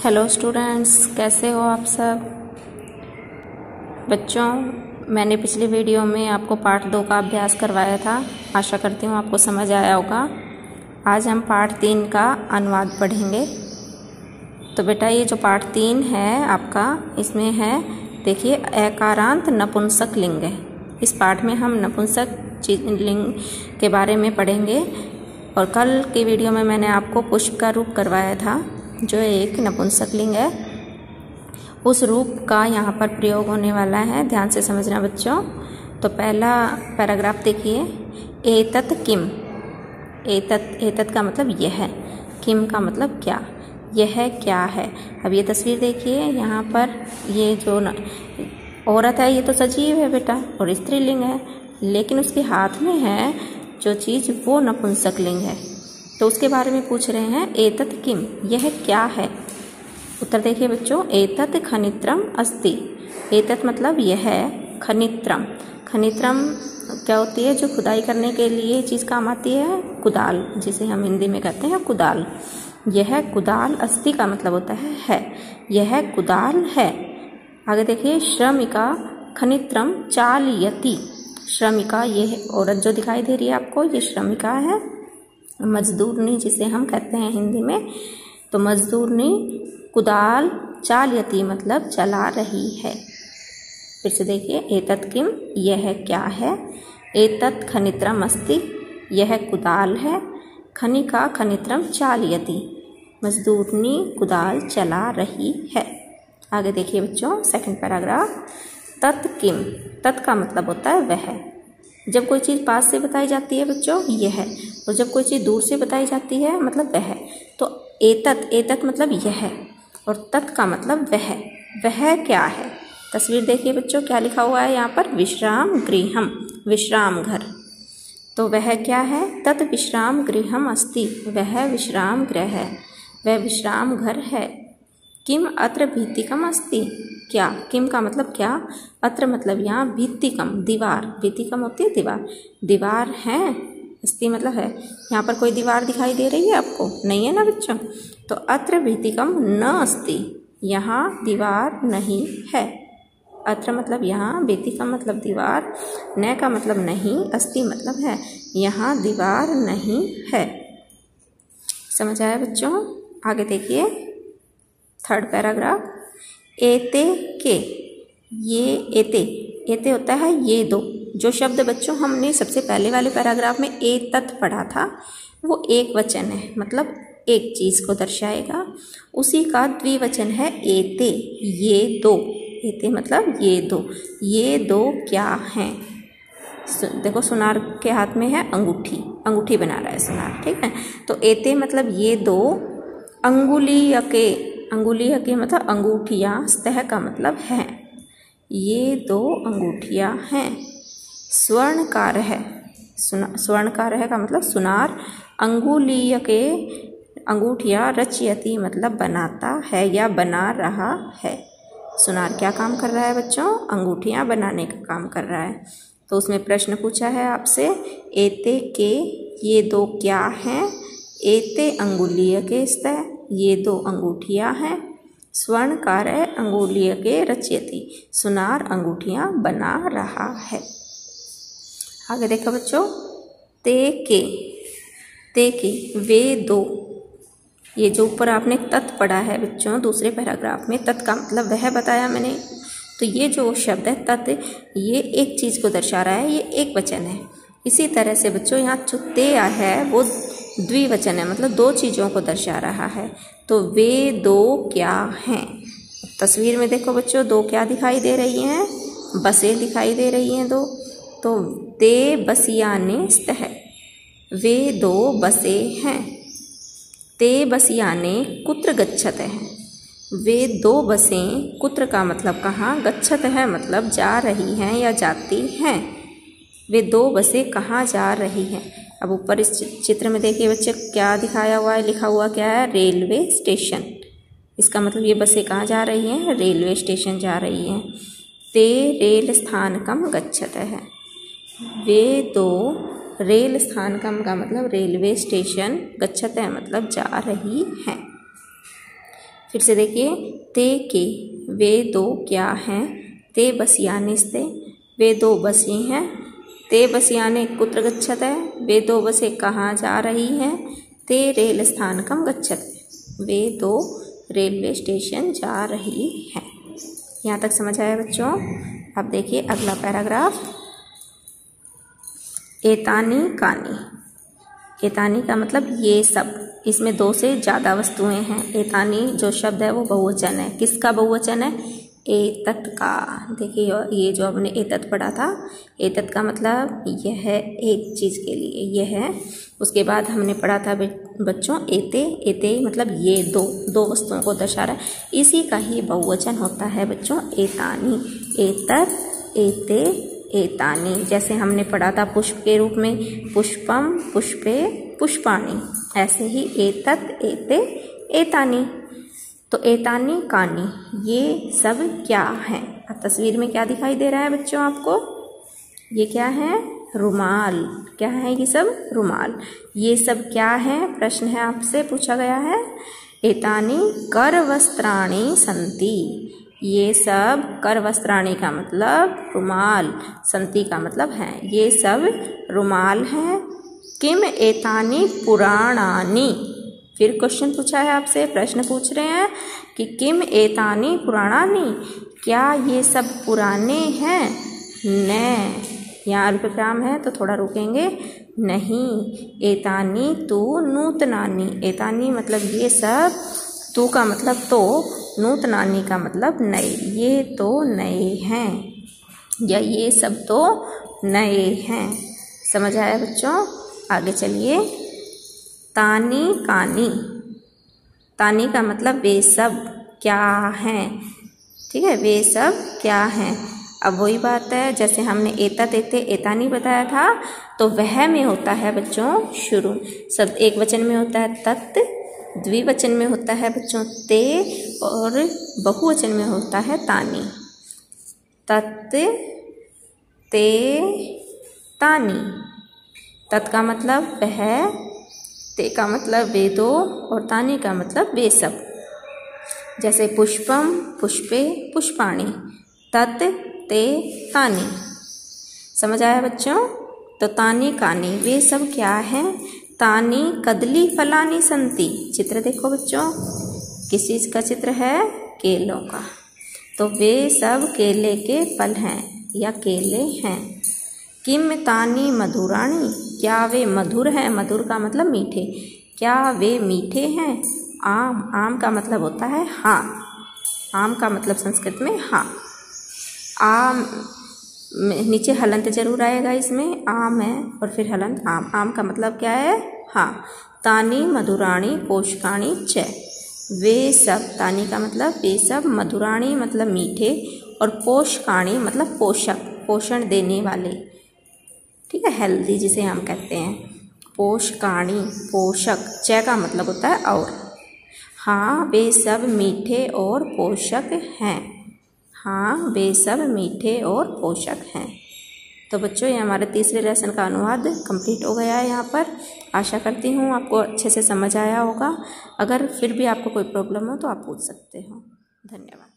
Hello students कैसे हो आप सब? बच्चों, मैंने पिछली वीडियो में आपको पार्ट दो का अभ्यास करवाया था। आशा करती हूँ आपको समझ आया होगा। आज हम पार्ट तीन का अनुवाद पढ़ेंगे। तो बेटा, ये जो पार्ट तीन है आपका, इसमें है, देखिए अकारांत नपुंसक लिंग है। इस पाठ में हम नपुंसक लिंग के बारे में पढ़ेंगे। और कल की वीडियो में मैंने आपको पुष्प का रूप करवाया था। जो एक नपुंसक लिंग है उस रूप का यहाँ पर प्रयोग होने वाला है। ध्यान से समझना बच्चों। तो पहला पैराग्राफ देखिए। एतत किम। एतत एतत का मतलब यह है। किम का मतलब क्या? यह क्या है? अब ये तस्वीर देखिए। यहाँ पर ये जो न, औरत है ये तो सजीव है बेटा और स्त्रीलिंग है। लेकिन उसके हाथ में है जो चीज़ वो नपुंसक लिंग है। तो उसके बारे में पूछ रहे हैं, एतत किम? यह क्या है? उत्तर देखिए बच्चों, एतत खनित्रम अस्ति। एतत मतलब यह खनित्रम। खनित्रम क्या होती है? जो खुदाई करने के लिए चीज़ काम आती है, कुदाल, जिसे हम हिंदी में कहते हैं कुदाल। यह कुदाल अस्थि का मतलब होता है है। यह कुदाल है। आगे देखिए, श्रमिका खनित्रम चालयति। श्रमिका, यह औरत जो दिखाई दे रही है आपको, ये श्रमिका है मजदूरनी जिसे हम कहते हैं हिंदी में तो मजदूरनी कुदाल चाल यती मतलब चला रही है। फिर से देखिए, एतत् किम, यह क्या है? एतत् खनित्रम अस्ति, यह कुदाल है, खनि का खनित्रम चालयति मजदूरनी कुदाल चला रही है। आगे देखिए बच्चों सेकंड पैराग्राफ तत् किम, तत् का मतलब होता है वह। जब कोई चीज़ पास से बताई जाती है बच्चों, यह। और जब कोई चीज़ दूर से बताई जाती है मतलब वह। तो एतत एतत मतलब यह और तत् का मतलब वह। वह क्या है? तस्वीर देखिए बच्चों, क्या लिखा हुआ है यहाँ पर? विश्राम गृहम, विश्राम घर। तो वह क्या है? तत् विश्राम गृहम अस्ति। वह विश्राम गृह है। वह विश्राम घर है। किम अत्र भीतिकम अस्ति? क्या? किम का मतलब क्या? अत्र मतलब यहाँ भीतिकम, दीवार। भीतिकम होती है दीवार। दीवार है अस्ति मतलब है। यहाँ पर कोई दीवार दिखाई दे रही है आपको? नहीं है ना बच्चों? तो अत्र भीतिकम न अस्ति यहाँ दीवार नहीं है। अत्र मतलब यहाँ का मतलब दीवार, न का मतलब नहीं, अस्ति मतलब है। यहाँ दीवार नहीं है। समझ आया बच्चों? आगे देखिए। थर्ड पैराग्राफ एते के। ये एते। एते होता है ये दो। जो शब्द बच्चों हमने सबसे पहले वाले पैराग्राफ में ए तत् पढ़ा था, वो एक वचन है मतलब एक चीज़ को दर्शाएगा। उसी का द्विवचन है एते, ये दो। एते मतलब ये दो। ये दो क्या हैं? देखो, सुनार के हाथ में है अंगूठी। अंगूठी बना रहा है सुनार, ठीक है? तो एते मतलब ये दो अंगुली के अंगुली के मतलब अंगूठियाँ स्तः का मतलब है। ये दो अंगूठियाँ हैं। स्वर्णकार है। स्वर्णकार है का मतलब सुनार अंगुलीय के अंगूठिया रचयती मतलब बनाता है या बना रहा है। सुनार क्या काम कर रहा है बच्चों? अंगूठियाँ बनाने का काम कर रहा है। तो उसमें प्रश्न पूछा है आपसे, एते के, ये दो क्या हैं? एते अंगुलीय के स्तः, ये दो अंगूठियाँ हैं। स्वर्ण कार्य अंगुलिय के रचयती। सुनार अंगूठियाँ बना रहा है। आगे देखो बच्चों, ते के ते के, वे दो। ये जो ऊपर आपने तत् पढ़ा है बच्चों, दूसरे पैराग्राफ में, तत् का मतलब वह बताया मैंने। तो ये जो शब्द है तत्, ये एक चीज़ को दर्शा रहा है, ये एक वचन है। इसी तरह से बच्चों, यहाँ जो ते है, वो द्विवचन है मतलब दो चीज़ों को दर्शा रहा है। तो वे दो क्या हैं? तस्वीर में देखो बच्चों, दो क्या दिखाई दे रही हैं? बसें दिखाई दे रही हैं दो। तो ते बसियाने स्तः वे दो बसे हैं। ते बसियाने कुत्र गच्छत हैं। वे दो बसें, कुत्र का मतलब कहाँ? गच्छत है मतलब जा रही हैं या जाती हैं। वे दो बसें कहाँ जा रही हैं? अब ऊपर इस चित्र में देखिए बच्चे, क्या दिखाया हुआ है, लिखा हुआ क्या है? Railway station. इसका मतलब ये बसें कहाँ जा रही हैं? रेलवे स्टेशन जा रही हैं। ते रेल स्थानकम गच्छत है। वे दो रेल स्थानकम का मतलब रेलवे स्टेशन गच्छत है मतलब जा रही हैं। फिर से देखिए, ते के, वे दो क्या हैं? ते बसियानिस्ते वे दो बसी हैं। ते बसियाने कुत्र गच्छत है वे दो बसे कहाँ जा रही हैं? ते रेल स्थानकम गच्छत, वे दो रेलवे स्टेशन जा रही हैं। यहाँ तक समझ आया बच्चों? अब देखिए अगला पैराग्राफ। एतानी कानी। एतानी का मतलब ये सब। इसमें दो से ज़्यादा वस्तुएँ हैं। एतानी जो शब्द है, वो बहुवचन है। किसका बहुवचन है? एतत का। देखिए ये जो हमने एतत पढ़ा था, एतत का मतलब यह है एक चीज़ के लिए। यह है, उसके बाद हमने पढ़ा था बच्चों, एते एते मतलब ये दो दो वस्तुओं को दर्शा रहा है। इसी का ही बहुवचन होता है बच्चों, एतानी। एतत, एते एतानी। जैसे हमने पढ़ा था पुष्प के रूप में, पुष्पम, पुष्पे, पुष्पाणी। ऐसे ही एतत, एते, एतानी। तो एतानी कानी, ये सब क्या है? अब तस्वीर में क्या दिखाई दे रहा है बच्चों आपको? ये क्या है? रुमाल। क्या है ये सब? रुमाल। ये सब क्या है? प्रश्न है आपसे, पूछा गया है। एतानी कर वस्त्राणी संति। ये सब कर वस्त्राणी का मतलब रुमाल, संति का मतलब है। ये सब रुमाल हैं। किम एतानी पुराणानी? फिर क्वेश्चन पूछा है आपसे, प्रश्न पूछ रहे हैं कि किम एतानी पुराणानी? क्या ये सब पुराने हैं? न यहाँ अल्पविराम है तो थोड़ा रुकेंगे। नहीं। एतानी तू नूतनानी। एतानी मतलब ये सब, तू का मतलब तो नूतनानी का मतलब नए। ये तो नए हैं। या ये सब तो नए हैं। समझ आया बच्चों? आगे चलिए। तानी कानी। तानी का मतलब वे सब क्या हैं? ठीक है, वे सब क्या हैं? अब वही बात है, जैसे हमने एता तेते एतानी बताया था तो वह में होता है बच्चों शुरू। शब्द एक वचन में होता है, तत् द्विवचन में होता है बच्चों, ते और बहुवचन में होता है तानी। तत्, ते, तानी। तत् का मतलब वह ते का मतलब वे दो और तानी का मतलब वे सब जैसे पुष्पम, पुष्पे, पुष्पाणी। तत्, ते, तानी। समझ आया बच्चों? तो तानी, कानी, वे सब क्या हैं? तानी कदली फलानी संति। चित्र देखो बच्चों, किस चीज़ का चित्र है? केलों का। तो वे सब केले के फल हैं या केले हैं। किम तानी मधुराणी? क्या वे मधुर हैं? मधुर का मतलब मीठे। क्या वे मीठे हैं? आम। आम का मतलब होता है हाँ। आम का मतलब संस्कृत में हाँ। आम नीचे हलंत ज़रूर आएगा इसमें, आम है और फिर हलंत आम। आम का मतलब क्या है? हाँ तानी मधुराणी पोषकाणी च। वे सब, तानी का मतलब वे सब, मधुराणी मतलब मीठे और पोषकाणी मतलब पोषक, पोषण देने वाले। ठीक है हेल्दी जिसे हम कहते हैं। पोषकाणी, पोषक, च का मतलब होता है और। हाँ वे सब मीठे और पोषक हैं। हाँ वे सब मीठे और पोषक हैं। तो बच्चों, ये हमारे तीसरे लेसन का अनुवाद कंप्लीट हो गया है यहाँ पर। आशा करती हूँ आपको अच्छे से समझ आया होगा। अगर फिर भी आपको कोई प्रॉब्लम हो तो आप पूछ सकते हो। धन्यवाद।